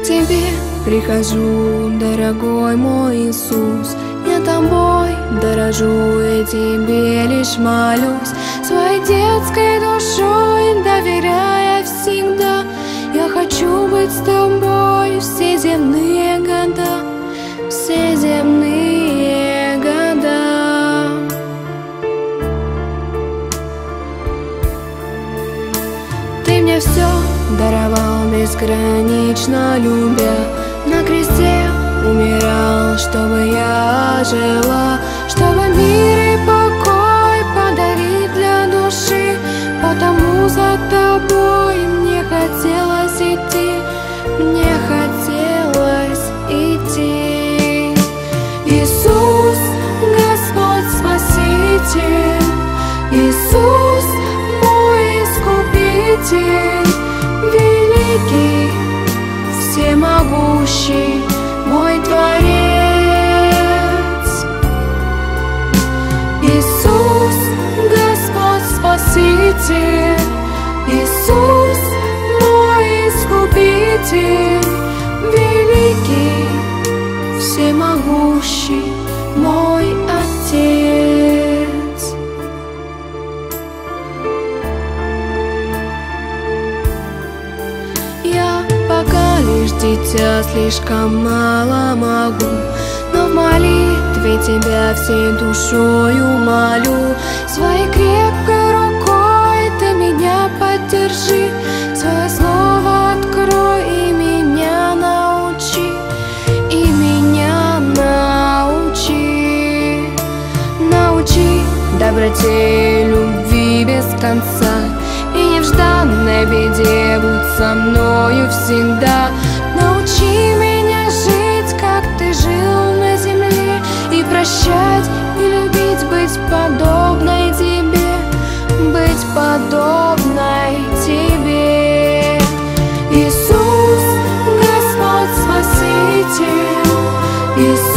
к тебе прихожу, дорогой мой Иисус. Я тобой дорожу и тебе лишь молюсь, своей детской душой доверяя всегда. Я хочу быть с тобой все земные года, все земные года. Ты мне все даровал безгранично любя, на кресте умирал, чтобы я жила, чтобы мир и покой подарить для души, потому за тобой мне хотелось идти, мне хотелось идти. Иисус, Господь Спаситель, Иисус, мой Искупитель, Творец. Иисус, Господь Спаситель, Иисус, мой Искупитель, великий, всемогущий, лишь дитя, слишком мало могу Но в молитве тебя всей душою молю. Своей крепкой рукой ты меня поддержи Свое слово открой и меня научи И меня научи. Научи доброте и любви без конца И нежданной беде будь со мною всегда Иисус, Господь Спаситель Иисус,